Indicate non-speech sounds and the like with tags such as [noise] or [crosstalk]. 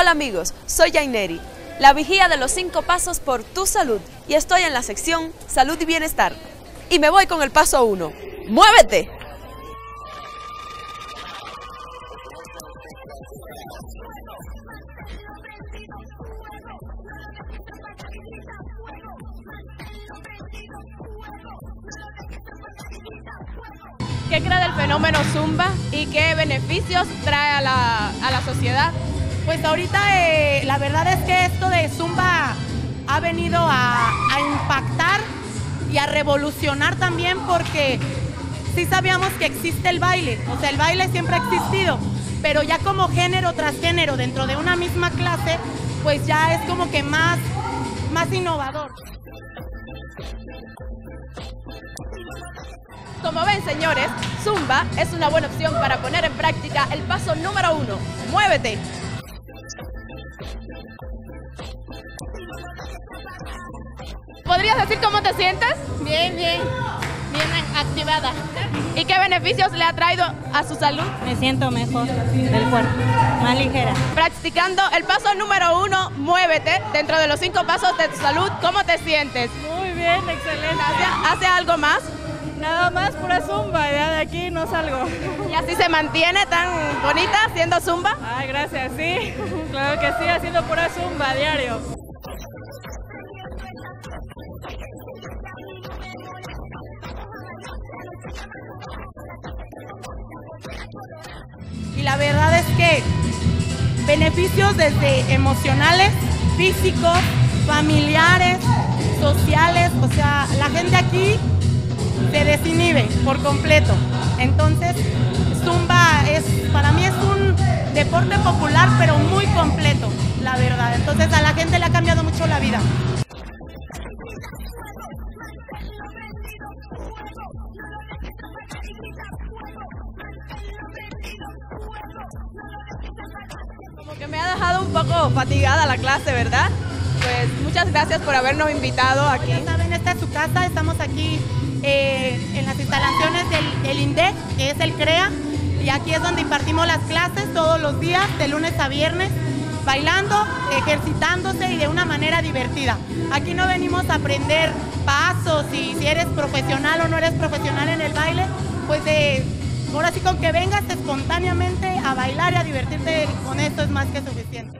Hola amigos, soy Jaineri, la vigía de los cinco pasos por tu salud y estoy en la sección Salud y Bienestar. Y me voy con el paso uno. ¡Muévete! ¿Qué cree del fenómeno Zumba y qué beneficios trae a la, a la sociedad? Pues ahorita eh, la verdad es que esto de Zumba ha venido a, a impactar y a revolucionar también porque sí sabíamos que existe el baile, o sea, el baile siempre ha existido, pero ya como género tras género dentro de una misma clase, pues ya es como que más, más innovador. Como ven, señores, Zumba es una buena opción para poner en práctica el paso número uno. ¡Muévete! ¿Podrías decir cómo te sientes? Bien, bien, bien activada. ¿Y qué beneficios le ha traído a su salud? Me siento mejor del cuerpo, más ligera. Practicando el paso número uno, muévete, dentro de los cinco pasos de tu salud, ¿cómo te sientes? Muy bien, excelente. ¿Hace, hace algo más? Nada más pura zumba, ya de aquí no salgo. ¿Y así se mantiene tan bonita haciendo zumba? Ay, gracias, sí. [laughs] Claro que sí, haciendo pura zumba diario. Y la verdad es que beneficios desde emocionales, físicos, familiares, sociales, o sea, la gente aquí se desinhibe por completo. Entonces, Zumba es, para mí es un deporte popular, pero muy completo, la verdad. Entonces, a la gente le ha cambiado mucho la vida. Como que me ha dejado un poco fatigada la clase, ¿verdad? Pues muchas gracias por habernos invitado aquí. Ya saben, esta es su casa, estamos aquí eh, en las instalaciones del, del INDEC, que es el CREA, y aquí es donde impartimos las clases todos los días, de lunes a viernes, bailando, ejercitándose y de una manera divertida. Aquí no venimos a aprender pasos y si eres profesional o no eres profesional en el baile, pues de, ahora sí con que vengas espontáneamente a bailar y a divertirte, con esto es más que suficiente.